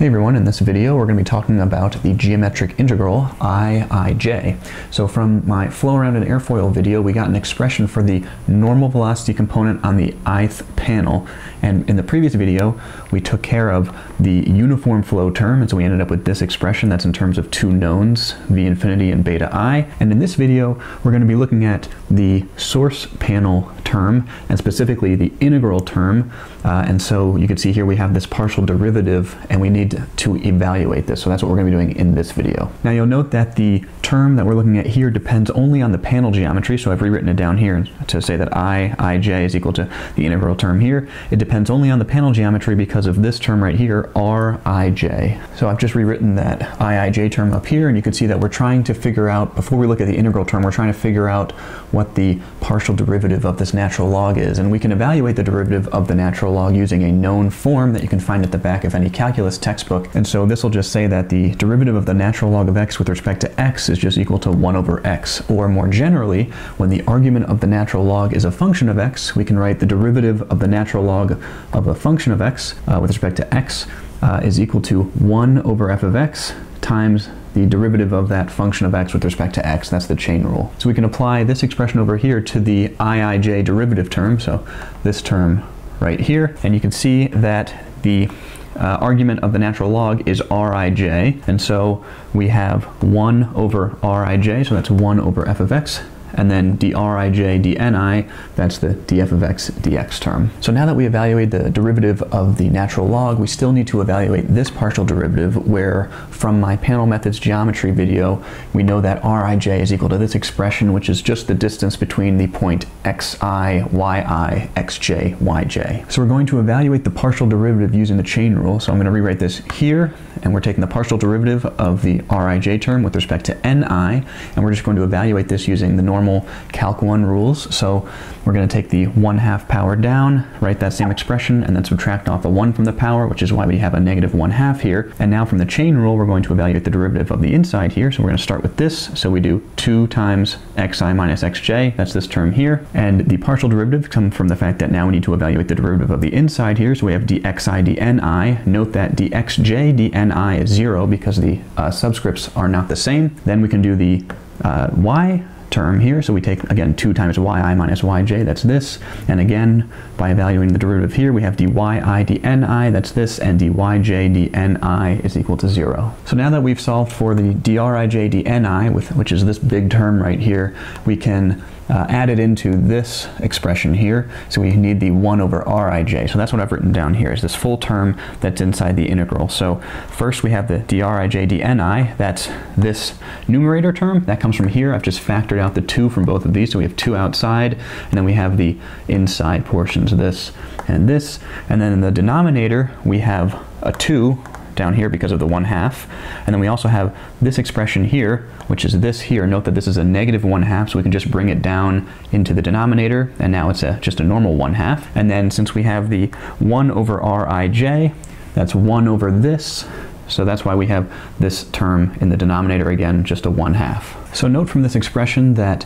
Hey everyone, in this video we're going to be talking about the geometric integral iij. So from my flow around an airfoil video we got an expression for the normal velocity component on the ith panel and in the previous video we took care of the uniform flow term and so we ended up with this expression that's in terms of two knowns, v infinity and beta i. And in this video we're going to be looking at the source panel term and specifically the integral term uh, and so you can see here we have this partial derivative and we need to evaluate this. So that's what we're going to be doing in this video. Now you'll note that the term that we're looking at here depends only on the panel geometry. So I've rewritten it down here to say that i, ij is equal to the integral term here. It depends only on the panel geometry because of this term right here, rij. So I've just rewritten that iij term up here and you can see that we're trying to figure out, before we look at the integral term, we're trying to figure out what the partial derivative of this natural log is. And we can evaluate the derivative of the natural log using a known form that you can find at the back of any calculus textbook. And so this will just say that the derivative of the natural log of x with respect to x is just equal to 1 over x. Or more generally, when the argument of the natural log is a function of x, we can write the derivative of the natural log of a function of x uh, with respect to x uh, is equal to 1 over f of x times the derivative of that function of x with respect to x. That's the chain rule. So we can apply this expression over here to the iij derivative term, so this term right here, and you can see that the uh, argument of the natural log is rij, and so we have 1 over rij, so that's 1 over f of x, and then drij dni, that's the df of x dx term. So now that we evaluate the derivative of the natural log, we still need to evaluate this partial derivative where from my panel methods geometry video, we know that rij is equal to this expression, which is just the distance between the point xi, yi, xj, yj. So we're going to evaluate the partial derivative using the chain rule. So I'm going to rewrite this here, and we're taking the partial derivative of the rij term with respect to ni, and we're just going to evaluate this using the normal normal Calc 1 rules. So we're going to take the 1 half power down, write that same expression, and then subtract off a 1 from the power, which is why we have a negative 1 half here. And now from the chain rule, we're going to evaluate the derivative of the inside here. So we're going to start with this. So we do 2 times xi minus xj, that's this term here. And the partial derivative comes from the fact that now we need to evaluate the derivative of the inside here. So we have dxi dni. Note that dxj dni is 0 because the uh, subscripts are not the same. Then we can do the uh, y term here. So we take, again, 2 times yi minus yj, that's this. And again, by evaluating the derivative here, we have dyi dni, that's this, and dyj dni is equal to 0. So now that we've solved for the drij dni, with, which is this big term right here, we can uh, added into this expression here. So we need the 1 over rij. So that's what I've written down here, is this full term that's inside the integral. So first we have the drij dni. That's this numerator term. That comes from here. I've just factored out the 2 from both of these. So we have 2 outside, and then we have the inside portions, of this and this. And then in the denominator, we have a 2 down here because of the 1 half. And then we also have this expression here, which is this here. Note that this is a negative 1 half, so we can just bring it down into the denominator, and now it's a, just a normal 1 half. And then since we have the 1 over rij, that's 1 over this, so that's why we have this term in the denominator again, just a 1 half. So note from this expression that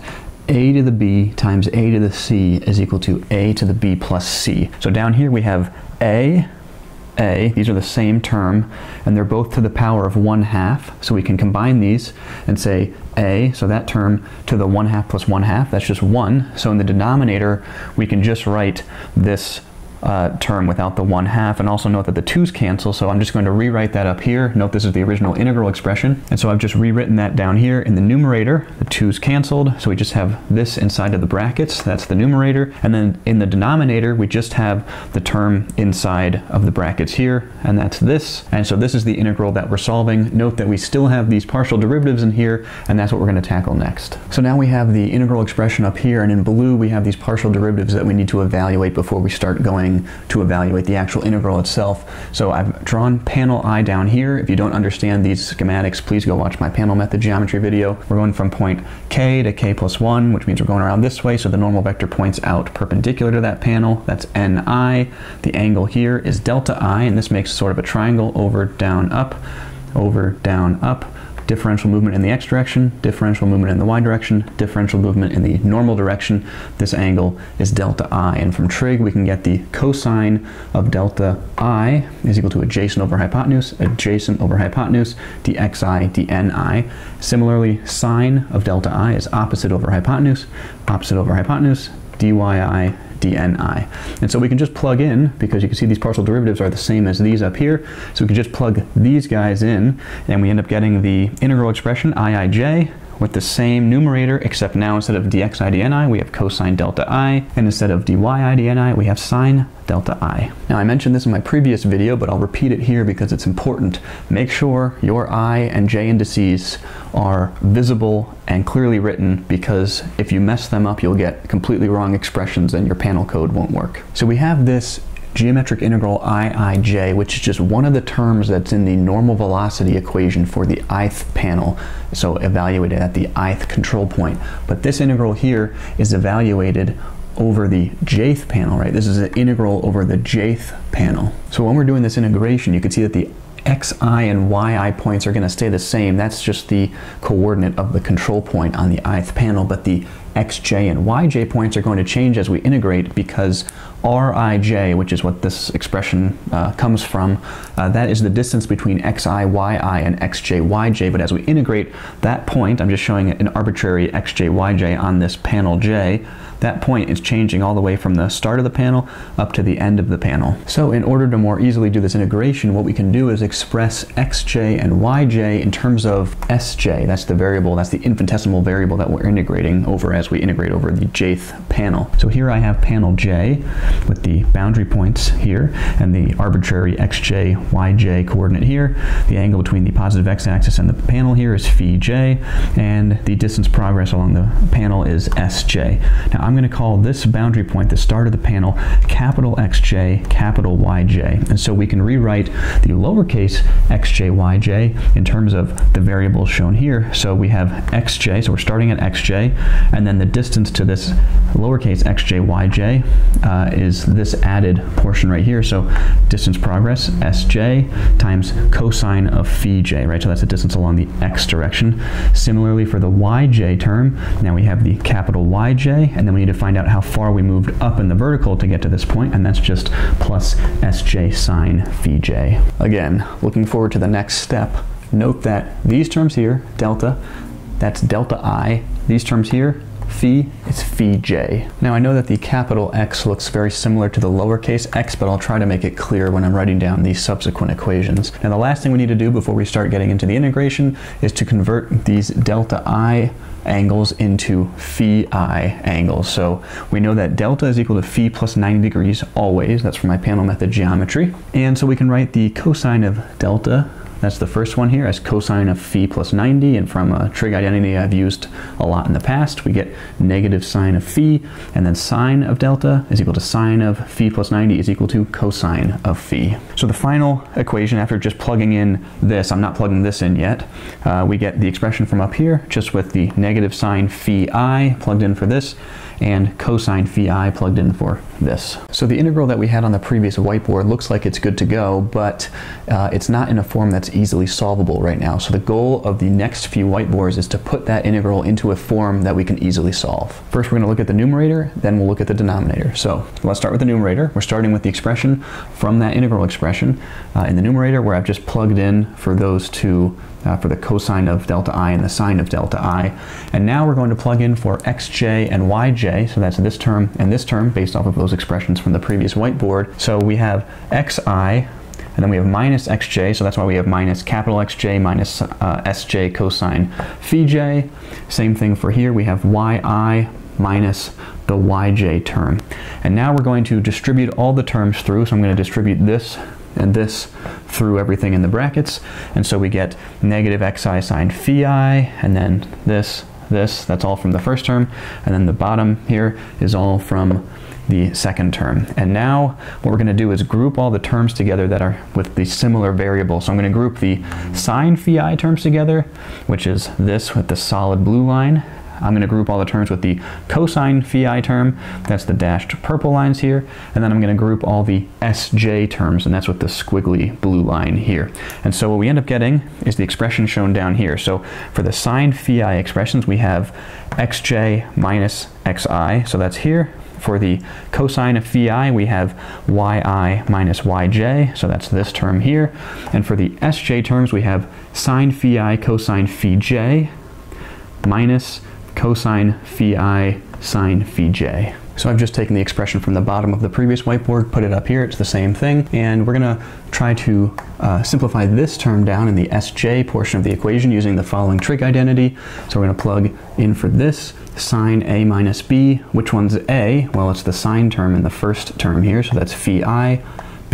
a to the b times a to the c is equal to a to the b plus c. So down here we have a a, these are the same term, and they're both to the power of 1 half, so we can combine these and say a, so that term to the 1 half plus 1 half, that's just 1. So in the denominator, we can just write this uh, term without the 1 half, and also note that the 2's cancel, so I'm just going to rewrite that up here. Note this is the original integral expression, and so I've just rewritten that down here in the numerator. The 2's canceled, so we just have this inside of the brackets, that's the numerator, and then in the denominator, we just have the term inside of the brackets here, and that's this, and so this is the integral that we're solving. Note that we still have these partial derivatives in here, and that's what we're going to tackle next. So now we have the integral expression up here, and in blue we have these partial derivatives that we need to evaluate before we start going to evaluate the actual integral itself. So I've drawn panel I down here. If you don't understand these schematics, please go watch my panel method geometry video. We're going from point K to K plus 1, which means we're going around this way, so the normal vector points out perpendicular to that panel. That's Ni. The angle here is delta I, and this makes sort of a triangle over, down, up, over, down, up, differential movement in the x direction, differential movement in the y direction, differential movement in the normal direction. This angle is delta i. And from trig, we can get the cosine of delta i is equal to adjacent over hypotenuse, adjacent over hypotenuse, dxi dni. Similarly, sine of delta i is opposite over hypotenuse, opposite over hypotenuse, dyi dni. And so we can just plug in, because you can see these partial derivatives are the same as these up here, so we can just plug these guys in, and we end up getting the integral expression iij with the same numerator, except now instead of dxi dni, we have cosine delta i, and instead of dyi dni, we have sine delta i. Now I mentioned this in my previous video, but I'll repeat it here because it's important. Make sure your i and j indices are visible and clearly written because if you mess them up, you'll get completely wrong expressions and your panel code won't work. So we have this geometric integral iij, which is just one of the terms that's in the normal velocity equation for the ith panel, so evaluated at the ith control point. But this integral here is evaluated over the jth panel, right? This is an integral over the jth panel. So when we're doing this integration, you can see that the xi and yi points are going to stay the same. That's just the coordinate of the control point on the ith panel, but the xj and yj points are going to change as we integrate because rij, which is what this expression uh, comes from, uh, that is the distance between xi, yi, and xj, yj. But as we integrate that point, I'm just showing an arbitrary xj, yj on this panel j, that point is changing all the way from the start of the panel up to the end of the panel. So in order to more easily do this integration, what we can do is express xj and yj in terms of sj. That's the variable, that's the infinitesimal variable that we're integrating over as we integrate over the jth panel. So here I have panel j with the boundary points here and the arbitrary xj, yj coordinate here. The angle between the positive x-axis and the panel here is phi j, and the distance progress along the panel is sj. Now I'm going to call this boundary point, the start of the panel, capital Xj, capital Yj. And so we can rewrite the lowercase xj, yj in terms of the variables shown here. So we have xj, so we're starting at xj, and then the distance to this lowercase xj, yj uh, is this added portion right here. So distance progress, sj, times cosine of phi j, right? So that's the distance along the x direction. Similarly for the yj term, now we have the capital Yj, and then we need to find out how far we moved up in the vertical to get to this point, and that's just plus sj sine phi j. Again, looking forward to the next step. Note that these terms here, delta, that's delta i. These terms here, phi, it's phi j. Now I know that the capital X looks very similar to the lowercase x, but I'll try to make it clear when I'm writing down these subsequent equations. Now the last thing we need to do before we start getting into the integration is to convert these delta i angles into phi i angles. So we know that delta is equal to phi plus 90 degrees always. That's for my panel method geometry. And so we can write the cosine of delta that's the first one here as cosine of phi plus 90, and from a trig identity I've used a lot in the past, we get negative sine of phi, and then sine of delta is equal to sine of phi plus 90 is equal to cosine of phi. So the final equation, after just plugging in this, I'm not plugging this in yet, uh, we get the expression from up here, just with the negative sine phi i plugged in for this, and cosine phi i plugged in for this. So the integral that we had on the previous whiteboard looks like it's good to go, but uh, it's not in a form that's easily solvable right now. So the goal of the next few whiteboards is to put that integral into a form that we can easily solve. First we're going to look at the numerator, then we'll look at the denominator. So let's start with the numerator. We're starting with the expression from that integral expression uh, in the numerator where I've just plugged in for those two uh, for the cosine of delta i and the sine of delta i. And now we're going to plug in for xj and yj, so that's this term and this term based off of those expressions from the previous whiteboard. So we have xi and then we have minus xj, so that's why we have minus capital Xj minus uh, sj cosine phi j. Same thing for here, we have yi minus the yj term. And now we're going to distribute all the terms through, so I'm going to distribute this and this through everything in the brackets. And so we get negative xi sine phi i, and then this, this, that's all from the first term. And then the bottom here is all from the second term. And now what we're going to do is group all the terms together that are with the similar variable. So I'm going to group the sine phi i terms together, which is this with the solid blue line, I'm going to group all the terms with the cosine phi term. That's the dashed purple lines here. And then I'm going to group all the sj terms, and that's with the squiggly blue line here. And so what we end up getting is the expression shown down here. So for the sine phi expressions, we have xj minus xi. So that's here. For the cosine of phi, we have yi minus yj, so that's this term here. And for the sj terms, we have sine phi cosine phi j minus cosine phi i sine phi j. So I've just taken the expression from the bottom of the previous whiteboard, put it up here, it's the same thing, and we're going to try to uh, simplify this term down in the sj portion of the equation using the following trig identity. So we're to plug in for this sine a minus b. Which one's a? Well, it's the sine term in the first term here, so that's phi i.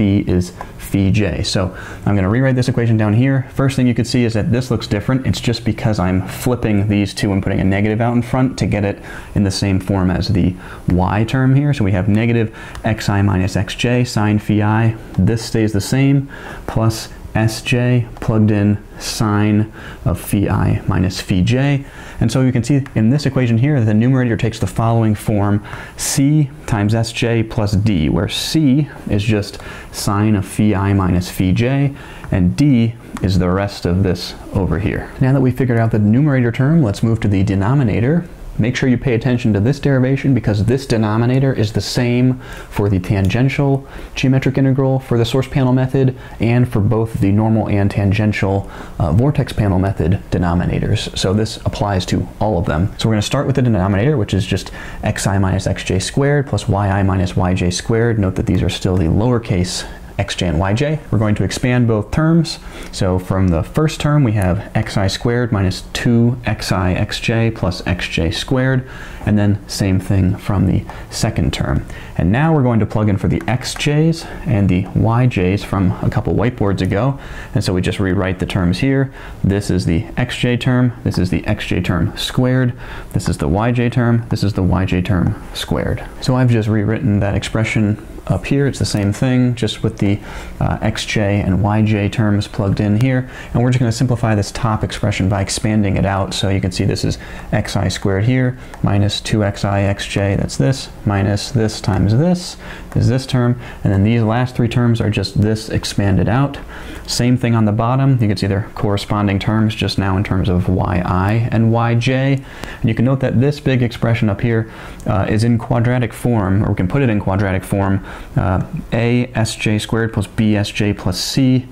b is phi j. So I'm going to rewrite this equation down here. First thing you could see is that this looks different. It's just because I'm flipping these two and putting a negative out in front to get it in the same form as the y term here. So we have negative xi minus xj sine phi i. This stays the same, plus sj plugged in sine of phi i minus phi j. And so you can see in this equation here, the numerator takes the following form, c times sj plus d, where c is just sine of phi i minus phi j, and d is the rest of this over here. Now that we figured out the numerator term, let's move to the denominator. Make sure you pay attention to this derivation because this denominator is the same for the tangential geometric integral for the source panel method and for both the normal and tangential uh, vortex panel method denominators. So this applies to all of them. So we're going to start with the denominator, which is just xi minus xj squared plus yi minus yj squared. Note that these are still the lowercase xj and yj. We're going to expand both terms. So from the first term, we have xi squared minus 2xi xj plus xj squared, and then same thing from the second term. And now we're going to plug in for the xj's and the yj's from a couple whiteboards ago. And so we just rewrite the terms here. This is the xj term, this is the xj term squared, this is the yj term, this is the yj term squared. So I've just rewritten that expression up here, it's the same thing, just with the uh, xj and yj terms plugged in here. And we're just going to simplify this top expression by expanding it out. So you can see this is xi squared here, minus 2xi xj, that's this, minus this times this is this term. And then these last three terms are just this expanded out. Same thing on the bottom. You can see their corresponding terms just now in terms of yi and yj. And you can note that this big expression up here uh, is in quadratic form, or we can put it in quadratic form uh, a sj squared plus b sj plus c.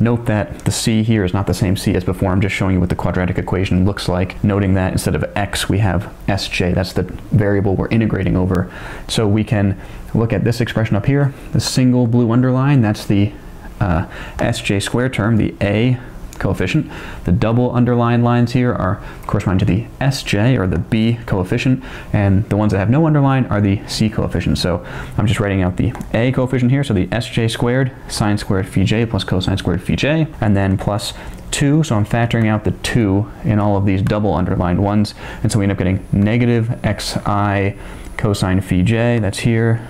Note that the c here is not the same c as before. I'm just showing you what the quadratic equation looks like, noting that instead of x we have sj. That's the variable we're integrating over. So we can look at this expression up here, the single blue underline, that's the uh, sj squared term, the a coefficient. The double underlined lines here are corresponding to the Sj or the B coefficient, and the ones that have no underline are the C coefficient. So I'm just writing out the A coefficient here, so the Sj squared, sine squared phi j plus cosine squared phi j, and then plus 2, so I'm factoring out the 2 in all of these double underlined ones, and so we end up getting negative xi cosine phi j, that's here,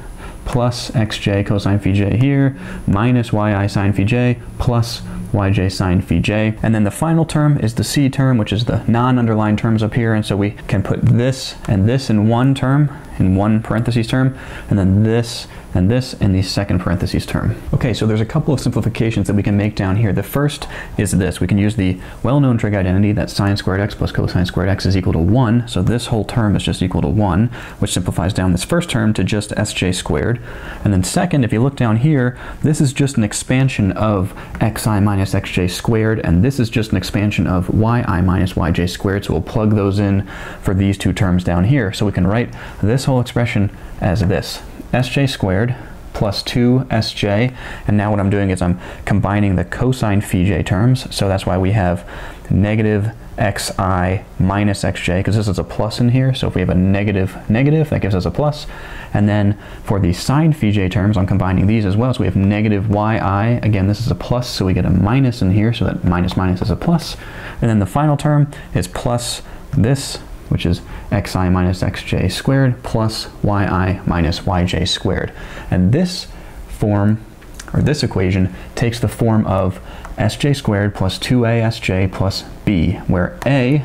plus xj cosine phi j here, minus yi sine phi j, plus yj sine phi j. And then the final term is the c term, which is the non-underlined terms up here. And so we can put this and this in one term, in one parentheses term, and then this and this in the second parentheses term. Okay, so there's a couple of simplifications that we can make down here. The first is this. We can use the well-known trig identity that sine squared x plus cosine squared x is equal to 1. So this whole term is just equal to 1, which simplifies down this first term to just sj squared. And then second, if you look down here, this is just an expansion of xi minus xj squared, and this is just an expansion of yi minus yj squared. So we'll plug those in for these two terms down here. So we can write this whole expression as this sj squared plus 2sj, and now what I'm doing is I'm combining the cosine phi j terms, so that's why we have negative xi minus xj, because this is a plus in here, so if we have a negative negative, that gives us a plus. and then for the sine phi j terms, I'm combining these as well, so we have negative yi, again this is a plus, so we get a minus in here, so that minus minus is a plus, and then the final term is plus this which is xi minus xj squared plus yi minus yj squared. And this form, or this equation, takes the form of sj squared plus 2asj plus b, where a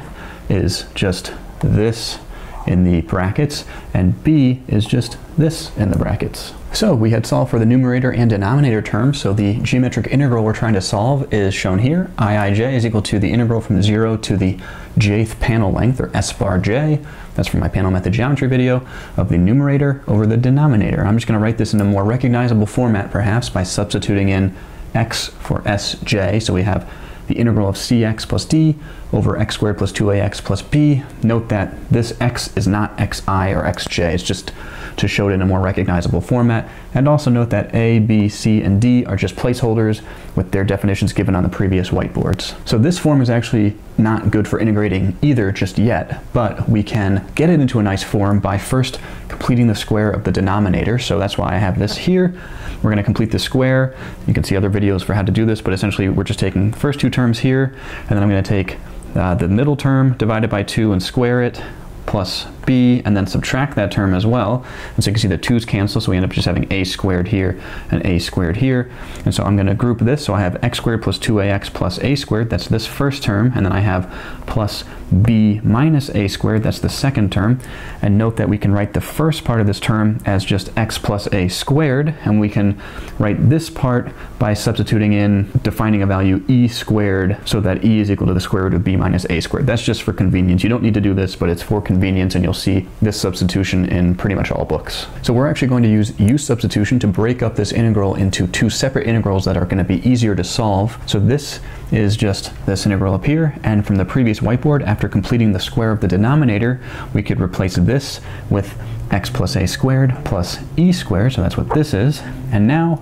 is just this in the brackets, and b is just this in the brackets. So we had solved for the numerator and denominator terms, so the geometric integral we're trying to solve is shown here. iij is equal to the integral from 0 to the jth panel length, or s bar j, that's from my panel method geometry video, of the numerator over the denominator. I'm just going to write this in a more recognizable format perhaps by substituting in x for sj, so we have the integral of cx plus d over x squared plus 2ax plus b. Note that this x is not xi or xj, it's just to show it in a more recognizable format. And also note that a, b, c, and d are just placeholders with their definitions given on the previous whiteboards. So this form is actually not good for integrating either just yet, but we can get it into a nice form by first completing the square of the denominator. So that's why I have this here. We're going to complete the square. You can see other videos for how to do this, but essentially we're just taking the first two terms here, and then I'm going to take uh, the middle term divided by 2 and square it, plus b, and then subtract that term as well. And so you can see the 2's cancel, so we end up just having a squared here and a squared here. And so I'm going to group this, so I have x squared plus 2ax plus a squared, that's this first term, and then I have plus b minus a squared, that's the second term. And note that we can write the first part of this term as just x plus a squared, and we can write this part by substituting in defining a value e squared so that e is equal to the square root of b minus a squared. That's just for convenience. You don't need to do this, but it's for convenience, and you'll see this substitution in pretty much all books. So we're actually going to use u substitution to break up this integral into two separate integrals that are going to be easier to solve. So this is just this integral up here, and from the previous whiteboard, after completing the square of the denominator, we could replace this with x plus a squared plus e squared, so that's what this is. And now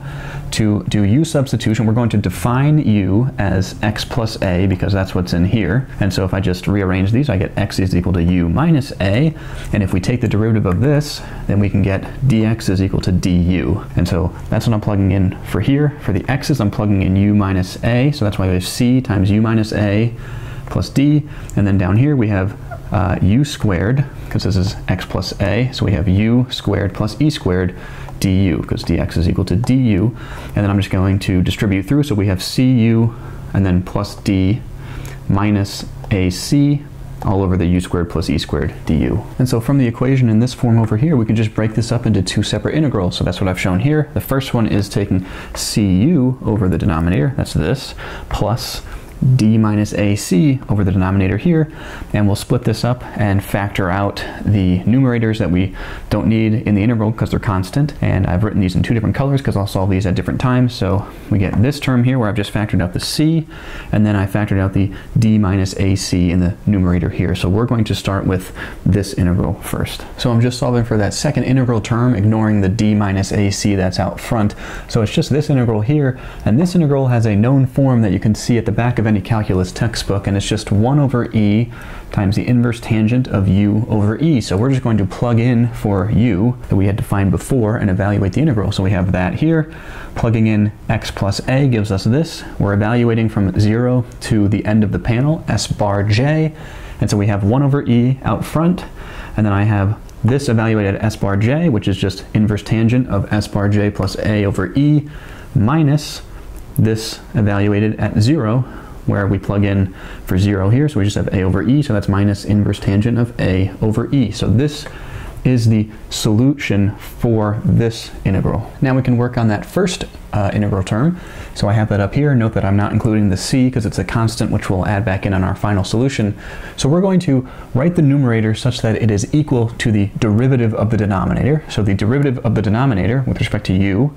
to do u substitution, we're going to define u as x plus a because that's what's in here. And so if I just rearrange these, I get x is equal to u minus a. And if we take the derivative of this, then we can get dx is equal to du. And so that's what I'm plugging in for here. For the x's, I'm plugging in u minus a. So that's why we have c times u minus a plus d. And then down here we have uh, u squared, because this is x plus a. So we have u squared plus e squared du, because dx is equal to du. And then I'm just going to distribute through, so we have cu and then plus d minus ac all over the u squared plus e squared du. And so from the equation in this form over here, we can just break this up into two separate integrals. So that's what I've shown here. The first one is taking cu over the denominator, that's this, plus d minus ac over the denominator here, and we'll split this up and factor out the numerators that we don't need in the integral because they're constant. And I've written these in two different colors because I'll solve these at different times. So we get this term here where I've just factored out the c, and then I factored out the d minus ac in the numerator here. So we're going to start with this integral first. So I'm just solving for that second integral term, ignoring the d minus ac that's out front. So it's just this integral here, and this integral has a known form that you can see at the back of any calculus textbook, and it's just 1 over e times the inverse tangent of u over e. So we're just going to plug in for u that we had defined before and evaluate the integral. So we have that here. Plugging in x plus a gives us this. We're evaluating from 0 to the end of the panel, s bar j. And so we have 1 over e out front, and then I have this evaluated at s bar j, which is just inverse tangent of s bar j plus a over e, minus this evaluated at 0, where we plug in for 0 here, so we just have a over e, so that's minus inverse tangent of a over e. So this is the solution for this integral. Now we can work on that first uh, integral term. So I have that up here. Note that I'm not including the c because it's a constant which we'll add back in on our final solution. So we're going to write the numerator such that it is equal to the derivative of the denominator. So the derivative of the denominator with respect to u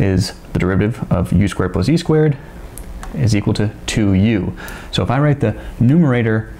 is the derivative of u squared plus e squared is equal to 2u. So if I write the numerator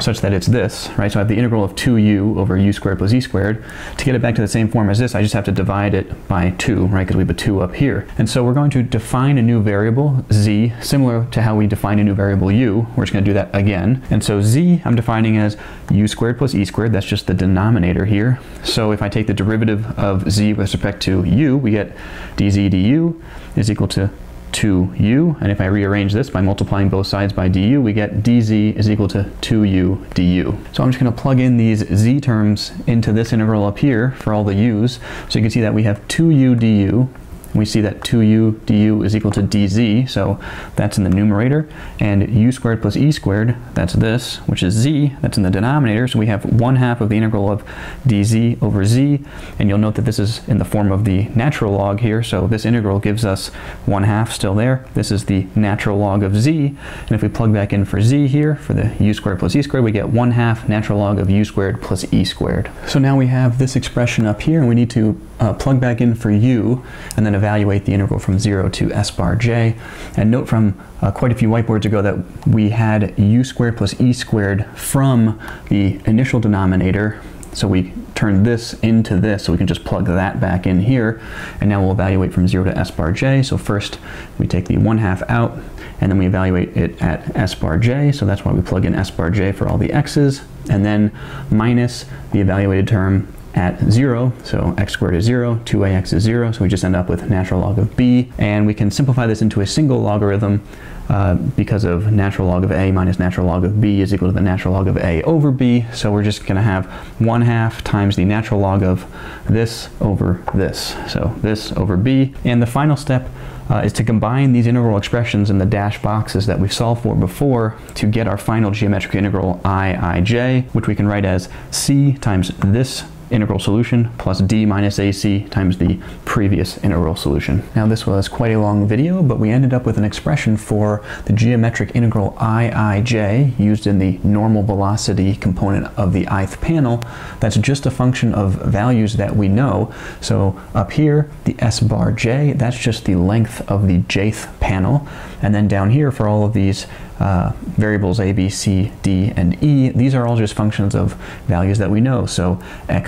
such that it's this, right? So I have the integral of 2u over u squared plus e squared. To get it back to the same form as this, I just have to divide it by 2, right? Because we have a 2 up here. And so we're going to define a new variable, z, similar to how we define a new variable u. We're just going to do that again. And so z, I'm defining as u squared plus e squared. That's just the denominator here. So if I take the derivative of z with respect to u, we get dz du is equal to 2u, and if I rearrange this by multiplying both sides by du, we get dz is equal to 2u du. So I'm just going to plug in these z terms into this integral up here for all the u's. So you can see that we have 2u du we see that 2u du is equal to dz, so that's in the numerator, and u squared plus e squared, that's this, which is z, that's in the denominator, so we have 1 half of the integral of dz over z, and you'll note that this is in the form of the natural log here, so this integral gives us 1 half still there. This is the natural log of z, and if we plug back in for z here, for the u squared plus e squared, we get 1 half natural log of u squared plus e squared. So now we have this expression up here, and we need to uh, plug back in for u, and then evaluate the integral from 0 to s bar j. And note from uh, quite a few whiteboards ago that we had u squared plus e squared from the initial denominator, so we turn this into this, so we can just plug that back in here, and now we'll evaluate from 0 to s bar j. So first we take the 1 half out, and then we evaluate it at s bar j, so that's why we plug in s bar j for all the x's, and then minus the evaluated term at 0, so x squared is 0, 2ax is 0, so we just end up with natural log of b, and we can simplify this into a single logarithm uh, because of natural log of a minus natural log of b is equal to the natural log of a over b, so we're just going to have 1 half times the natural log of this over this, so this over b, and the final step uh, is to combine these integral expressions in the dash boxes that we've solved for before to get our final geometric integral i, i, j, which we can write as c times this integral solution plus d minus ac times the previous integral solution. Now this was quite a long video, but we ended up with an expression for the geometric integral iij used in the normal velocity component of the ith panel. That's just a function of values that we know. So up here, the s bar j, that's just the length of the jth panel. And then down here for all of these uh, variables a, b, c, d, and e, these are all just functions of values that we know. So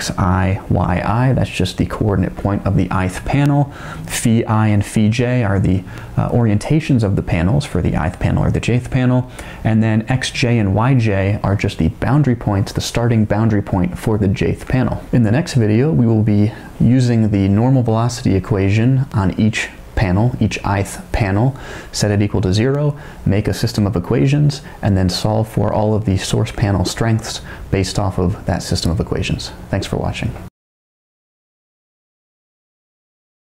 xi, yi, that's just the coordinate point of the ith panel. Phi i and phi j are the uh, orientations of the panels for the ith panel or the jth panel. And then xj and yj are just the boundary points, the starting boundary point for the jth panel. In the next video, we will be using the normal velocity equation on each panel, each ith panel, set it equal to zero, make a system of equations, and then solve for all of the source panel strengths based off of that system of equations. Thanks for watching.